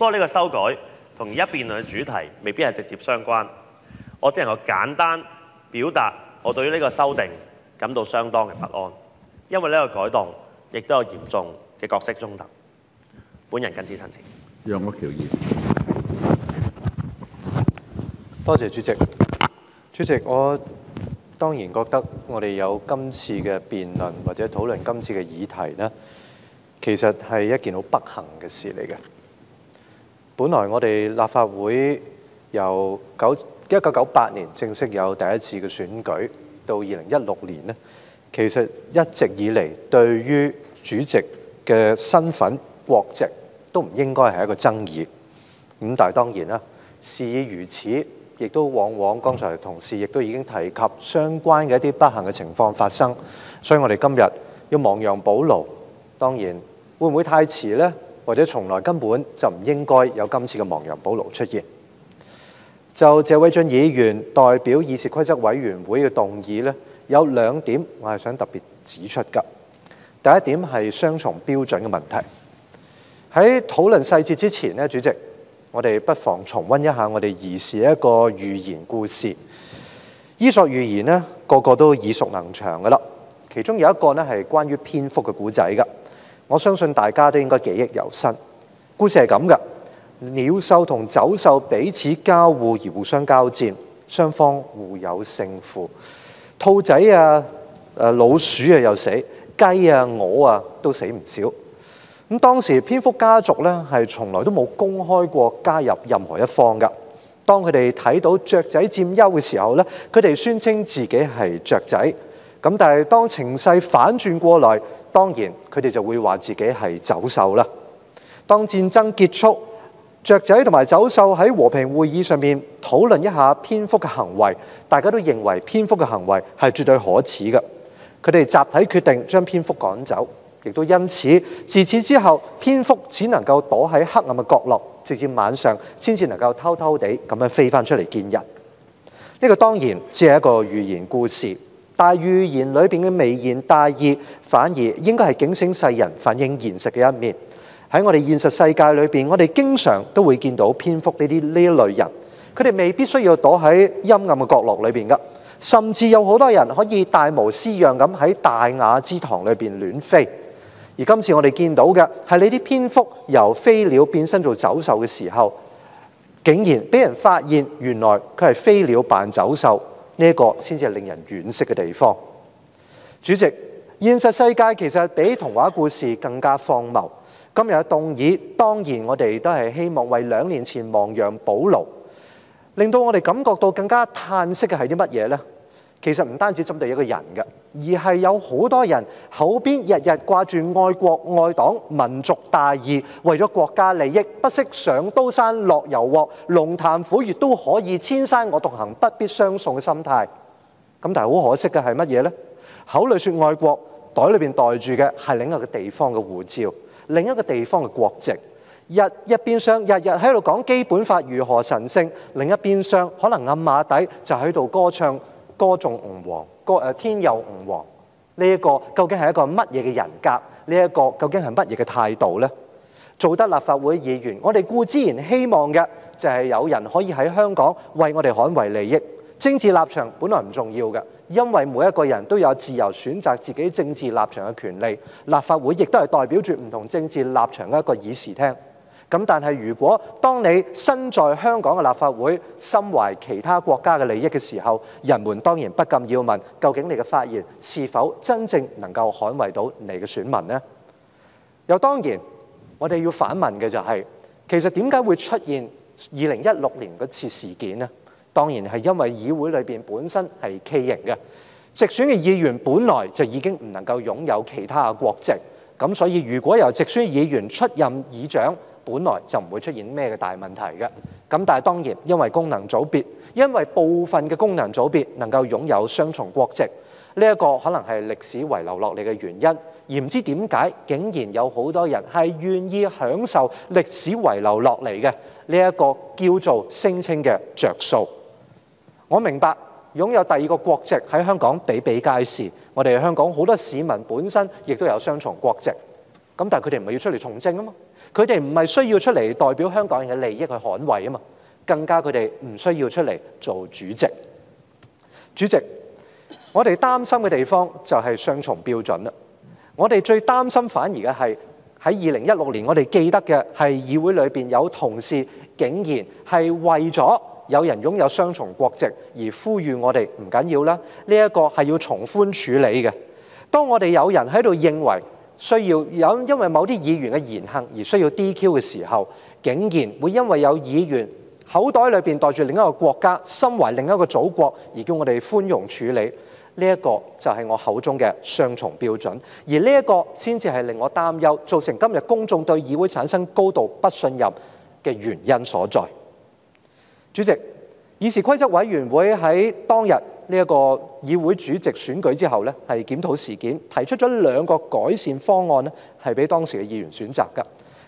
不過呢個修改同而家辯論嘅主題未必係直接相關，我只能夠簡單表達我對於呢個修訂感到相當嘅不安，因為呢個改動亦都有嚴重嘅角色衝突。本人謹此陳辭。楊岳橋議員，多謝主席。主席，我當然覺得我哋有今次嘅辯論或者討論今次嘅議題呢，其實係一件好不幸嘅事嚟嘅。本來我哋立法會由九一九九八年正式有第一次嘅選舉，到二零一六年呢，其實一直以嚟對於主席嘅身份、國籍都唔應該係一個爭議。咁但係當然啦，事已如此，亦都往往剛才同事亦都已經提及相關嘅一啲不幸嘅情況發生，所以我哋今日要亡羊補牢，當然會唔會太遲呢？或者從來根本就唔應該有今次嘅亡羊補牢出現。就謝偉俊議員代表議事規則委員會嘅動議呢，有兩點我係想特別指出㗎。第一點係雙重標準嘅問題。喺討論細節之前呢，主席，我哋不妨重溫一下我哋兒時一個寓言故事。伊索寓言呢，個個都耳熟能詳㗎啦。其中有一個呢係關於蝙蝠嘅故仔㗎。我相信大家都應該記憶猶新。故事係咁嘅：鳥獸同走獸彼此交互而互相交戰，雙方互有勝負。兔仔啊、誒老鼠啊又死，雞啊、鵝啊都死唔少。咁當時蝙蝠家族咧係從來都冇公開過加入任何一方㗎。當佢哋睇到雀仔佔優嘅時候咧，佢哋宣稱自己係雀仔。咁但係當情勢反轉過來，當然佢哋就會話自己係走獸啦。當戰爭結束，雀仔同埋走獸喺和平會議上面討論一下蝙蝠嘅行為，大家都認為蝙蝠嘅行為係絕對可恥嘅。佢哋集體決定將蝙蝠趕走。亦都因此，自此之後，蝙蝠只能夠躲喺黑暗嘅角落，直至晚上先至能夠偷偷地咁樣飛翻出嚟見人。呢個當然只係一個寓言故事，但預言裏邊嘅微言大義，反而應該係警醒世人、反映現實嘅一面。喺我哋現實世界裏邊，我哋經常都會見到蝙蝠呢啲呢一類人，佢哋未必需要躲喺陰暗嘅角落裏邊噶，甚至有好多人可以大模斯樣咁喺大雅之堂裏邊亂飛。而今次我哋見到嘅係呢啲蝙蝠由飛鳥變身做走獸嘅時候，竟然俾人發現原來佢係飛鳥扮走獸，呢一個先至係令人惋惜嘅地方。主席，現實世界其實比童話故事更加荒謬。今日嘅動議，當然我哋都係希望為兩年前亡羊補牢，令到我哋感覺到更加嘆息嘅係啲乜嘢呢？其實唔單止針對一個人嘅，而係有好多人口邊日日掛住愛國愛黨、民族大義，為咗國家利益，不惜上刀山落油鑊、龍潭虎穴都可以千山我獨行，不必相送嘅心態。咁但係好可惜嘅係乜嘢呢？口裏說愛國，袋裏邊袋住嘅係另一個地方嘅護照，另一個地方嘅國籍。日一邊廂日日喺度講基本法如何神聖，另一邊廂可能暗馬底就喺度歌唱。歌颂吾皇，歌誒天佑吾皇，呢一個究竟係一個乜嘢嘅人格？呢一個究竟係乜嘢嘅態度呢？做得立法會議員，我哋固之然希望嘅就係有人可以喺香港為我哋捍衛利益。政治立場本來唔重要嘅，因為每一個人都有自由選擇自己政治立場嘅權利。立法會亦都係代表住唔同政治立場嘅一個議事廳。咁但係如果當你身在香港嘅立法會，心懷其他國家嘅利益嘅時候，人們當然不禁要問：究竟你嘅發言是否真正能夠捍衛到你嘅選民呢？又當然，我哋要反問嘅就係：其實點解會出現二零一六年嗰次事件呢？當然係因為議會裏邊本身係畸形嘅，直選嘅議員本來就已經唔能夠擁有其他嘅國籍，咁所以如果由直選議員出任議長，本來就唔會出現咩嘅大問題嘅，咁但係當然因為功能組別，因為部分嘅功能組別能夠擁有雙重國籍，呢一個可能係歷史遺留落嚟嘅原因，而唔知點解竟然有好多人係願意享受歷史遺留落嚟嘅呢一個叫做聲稱嘅着數。我明白擁有第二個國籍喺香港比比皆是，我哋香港好多市民本身亦都有雙重國籍，咁但係佢哋唔係要出嚟從政啊嘛。佢哋唔係需要出嚟代表香港人嘅利益去捍衛啊嘛，更加佢哋唔需要出嚟做主席。主席，我哋擔心嘅地方就係雙重標準啦。我哋最擔心反而嘅係喺二零一六年，我哋記得嘅係議會裏邊有同事竟然係為咗有人擁有雙重國籍而呼籲我哋唔緊要啦，呢一個係要從寬處理嘅。當我哋有人喺度認為需要有因為某啲議員嘅言行而需要 DQ 嘅時候，竟然會因為有議員口袋裏邊袋住另一個國家、心懷另一個祖國而叫我哋寬容處理。呢一個就係我口中嘅雙重標準，而呢一個先至係令我擔憂，造成今日公眾對議會產生高度不信任嘅原因所在。主席，議事規則委員會喺當日呢一個議會主席選舉之後呢，係檢討事件，提出咗兩個改善方案呢，係俾當時嘅議員選擇㗎。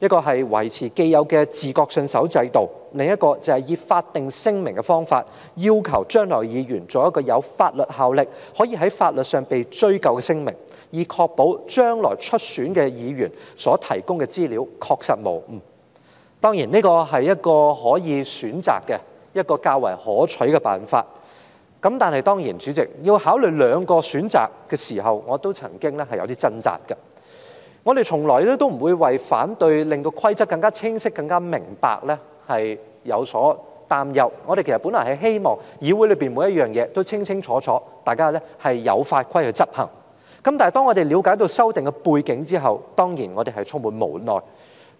一個係維持既有嘅自覺信守制度，另一個就係以法定聲明嘅方法，要求將來議員做一個有法律效力、可以喺法律上被追究嘅聲明，以確保將來出選嘅議員所提供嘅資料確實無誤。當然呢個係一個可以選擇嘅一個較為可取嘅辦法。咁但係當然，主席要考慮兩個選擇嘅時候，我都曾經咧係有啲掙扎嘅。我哋從來咧都唔會為反對令到規則更加清晰、更加明白咧係有所擔憂。我哋其實本來係希望議會裏邊每一樣嘢都清清楚楚，大家咧係有法規去執行。咁但係當我哋了解到修訂嘅背景之後，當然我哋係充滿無奈。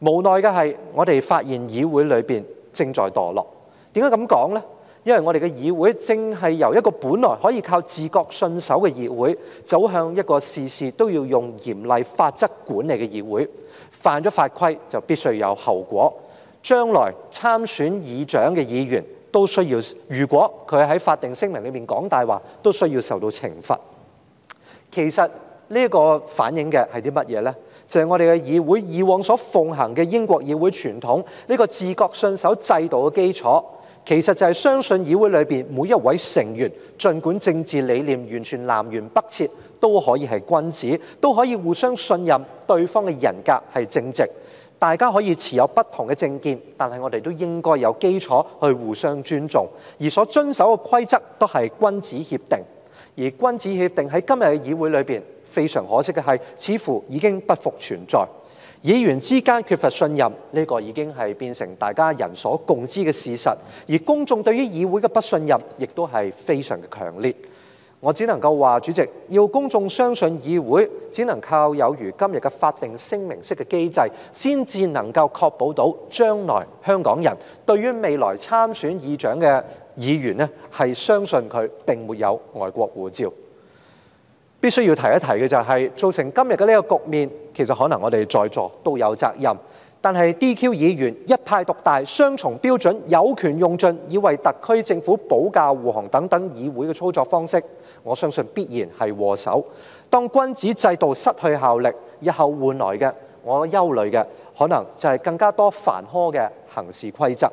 無奈嘅係我哋發現議會裏邊正在墮落。點解咁講呢？因為我哋嘅議會正係由一個本來可以靠自覺信守嘅議會，走向一個事事都要用嚴厲法則管理嘅議會。犯咗法規就必須有後果。將來參選議長嘅議員都需要，如果佢喺法定聲明裏面講大話，都需要受到懲罰。其實呢個反映嘅係啲乜嘢呢？就係我哋嘅議會以往所奉行嘅英國議會傳統，呢個自覺信守制度嘅基礎。其實就係相信議會裏邊每一位成員，儘管政治理念完全南轅北轍，都可以係君子，都可以互相信任對方嘅人格係正直。大家可以持有不同嘅政見，但係我哋都應該有基礎去互相尊重。而所遵守嘅規則都係君子協定。而君子協定喺今日嘅議會裏邊，非常可惜嘅係，似乎已經不復存在。議員之間缺乏信任，呢個已經係變成大家人所共知嘅事實。而公眾對於議會嘅不信任，亦都係非常嘅強烈。我只能夠話，主席要公眾相信議會，只能靠有如今日嘅法定聲明式嘅機制，先至能夠確保到將來香港人對於未來參選議長嘅議員呢，係相信佢並沒有外國護照。必須要提一提嘅就係造成今日嘅呢個局面，其實可能我哋在座都有責任。但係 DQ 議員一派獨大、雙重標準、有權用盡，以為特區政府保駕護航等等議會嘅操作方式，我相信必然係禍首。當君子制度失去效力，日後換來嘅，我憂慮嘅可能就係更加多繁苛嘅行事規則。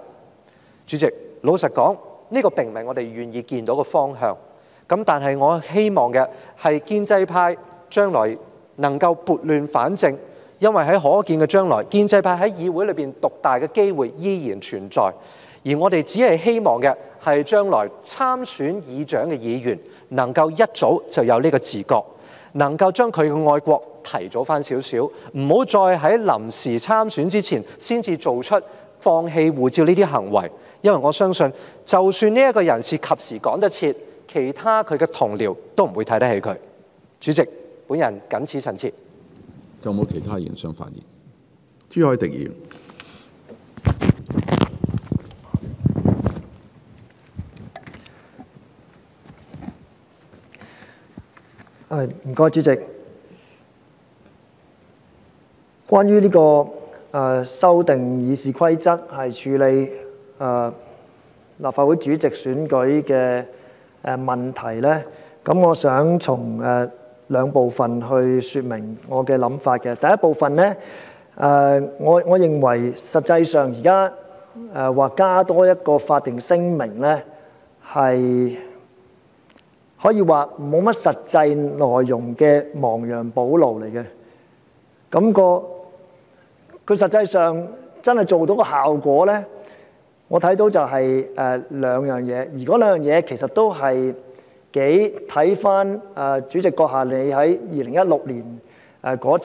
主席，老實講，呢個並唔係我哋願意見到嘅方向。咁但係我希望嘅係建制派將來能夠撥亂反正，因為喺可見嘅將來，建制派喺議會裏邊獨大嘅機會依然存在。而我哋只係希望嘅係將來參選議長嘅議員能夠一早就有呢個自覺，能夠將佢嘅愛國提早翻少少，唔好再喺臨時參選之前先至做出放棄護照呢啲行為。因為我相信，就算呢一個人士及時趕得切。其他佢嘅同僚都唔會睇得起佢。主席，本人謹此陳辭。有冇其他議員想發言？朱海迪議員。誒唔該，主席。關於呢、這個誒、呃、修訂議事規則，係處理誒、呃、立法會主席選舉嘅。誒問題呢，咁我想從誒兩部分去説明我嘅諗法嘅。第一部分呢，誒我我認為實際上而家誒話加多一個法定聲明呢，係可以話冇乜實際內容嘅亡羊補牢嚟嘅。咁個佢實際上真係做到個效果呢？我睇到就係、誒、兩樣嘢，而嗰兩樣嘢其實都係幾睇翻誒主席閣下你喺二零一六年誒嗰